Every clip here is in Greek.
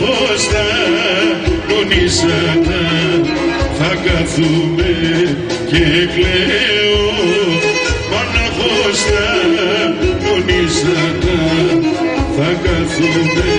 πως ταγωνίζατα θα καθούμε και κλαίω. Μοναχός ταγωνίζατα θα καθούμε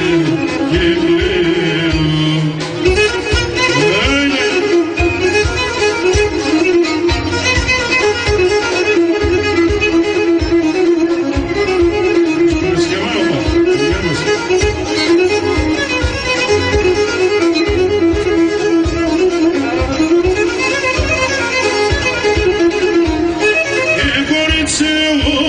seu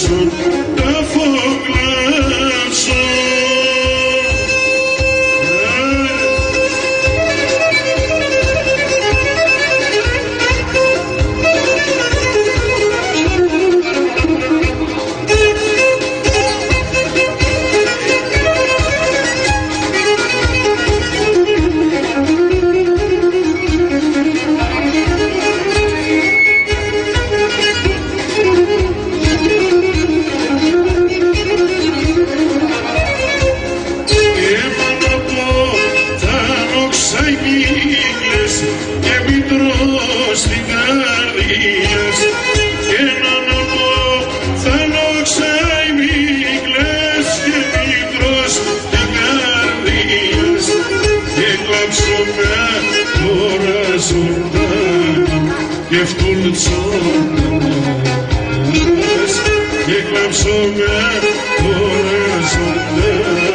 should Και αυτό το σώμα. Και το λαό. Και αυτό είναι το.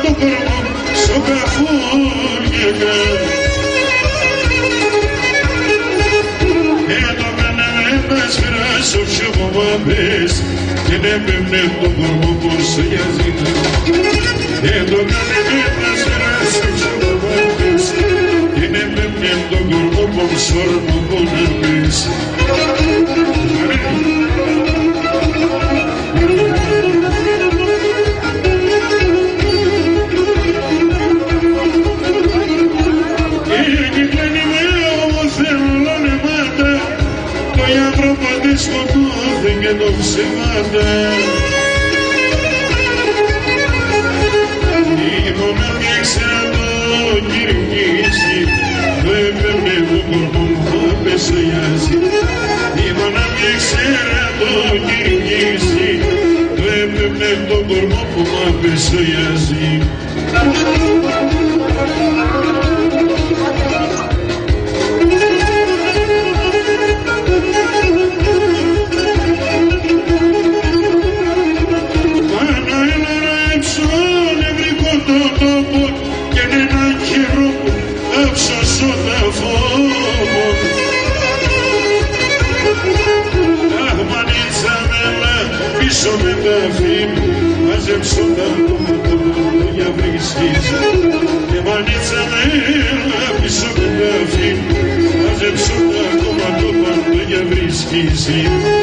Έφεγα το κορμό στο καφούρια Έτωγανε με πασφυρά στο ψιωμό μου απές και έπαιρνε το κορμό πως γιαζεί Έτωγανε με πασφυρά στο ψιωμό μου απές και έπαιρνε το κορμό πως όρμο που να πες σκοτώθηκε το ψεμάτα η μοναδιά ξέρα το κυρνήσει το έπαιρνε το κορμό μου πεσογιάζει η μοναδιά ξέρα το κυρνήσει το έπαιρνε το κορμό που μου. Πεσογιάζει πίσω με τα φύλλα μαζέψω τα κομμάτια για βρίσκεις. Και μανίτσα με πίσω με τα φύλλα μαζέψω τα κομμάτια για βρίσκεις